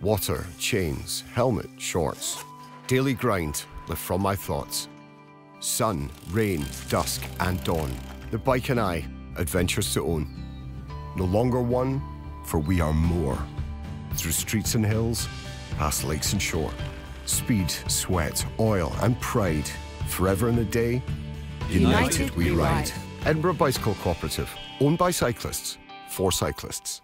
Water, chains, helmet, shorts. Daily grind, lift from my thoughts. Sun, rain, dusk, and dawn. The bike and I, adventures to own. No longer one, for we are more. Through streets and hills, past lakes and shore. Speed, sweat, oil, and pride. Forever in the day, united, United we we ride. ride. Edinburgh Bicycle Cooperative, owned by cyclists, for cyclists.